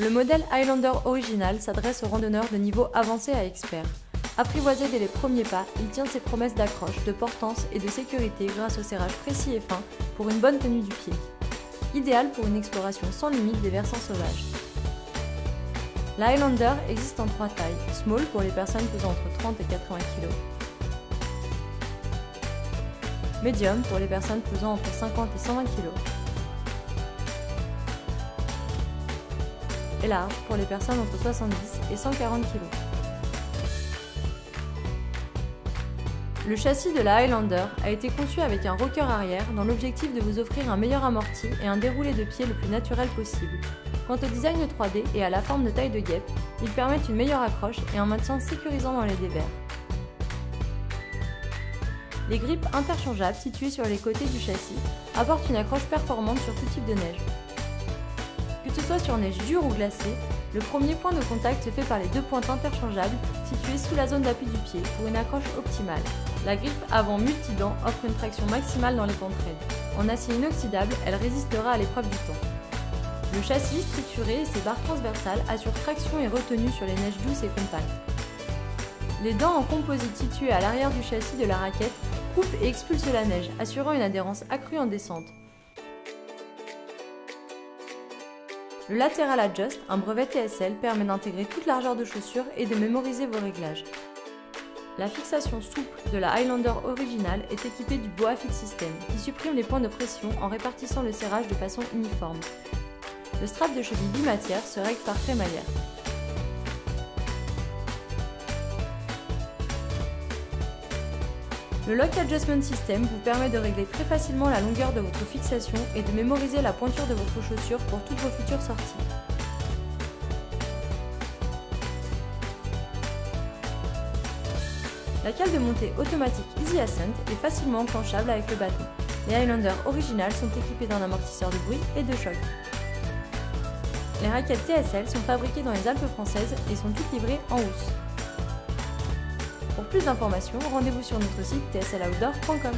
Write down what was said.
Le modèle Highlander original s'adresse aux randonneurs de niveau avancé à expert. Apprivoisé dès les premiers pas, il tient ses promesses d'accroche, de portance et de sécurité grâce au serrage précis et fin pour une bonne tenue du pied. Idéal pour une exploration sans limite des versants sauvages. L'Highlander existe en trois tailles, small pour les personnes pesant entre 30 et 80 kg, medium pour les personnes pesant entre 50 et 120 kg, et large pour les personnes entre 70 et 140 kg. Le châssis de la Highlander a été conçu avec un rocker arrière dans l'objectif de vous offrir un meilleur amorti et un déroulé de pied le plus naturel possible. Quant au design 3D et à la forme de taille de guêpe, ils permettent une meilleure accroche et un maintien sécurisant dans les dévers. Les grippes interchangeables situées sur les côtés du châssis apportent une accroche performante sur tout type de neige. Que ce soit sur neige dure ou glacée, le premier point de contact se fait par les deux pointes interchangeables situées sous la zone d'appui du pied pour une accroche optimale. La griffe avant multident offre une traction maximale dans les pentes. En acier inoxydable, elle résistera à l'épreuve du temps. Le châssis structuré et ses barres transversales assurent traction et retenue sur les neiges douces et compactes. Les dents en composite situées à l'arrière du châssis de la raquette coupent et expulsent la neige, assurant une adhérence accrue en descente. Le Lateral Adjust, un brevet TSL, permet d'intégrer toute largeur de chaussure et de mémoriser vos réglages. La fixation souple de la Highlander originale est équipée du Boa Fit System, qui supprime les points de pression en répartissant le serrage de façon uniforme. Le strap de cheville bimatière se règle par crémaillère. Le Lock Adjustment System vous permet de régler très facilement la longueur de votre fixation et de mémoriser la pointure de votre chaussure pour toutes vos futures sorties. La cale de montée automatique Easy Ascent est facilement enclenchable avec le bâton. Les Highlander originales sont équipées d'un amortisseur de bruit et de choc. Les raquettes TSL sont fabriquées dans les Alpes françaises et sont toutes livrées en housse. Pour plus d'informations, rendez-vous sur notre site tslOutdoor.com.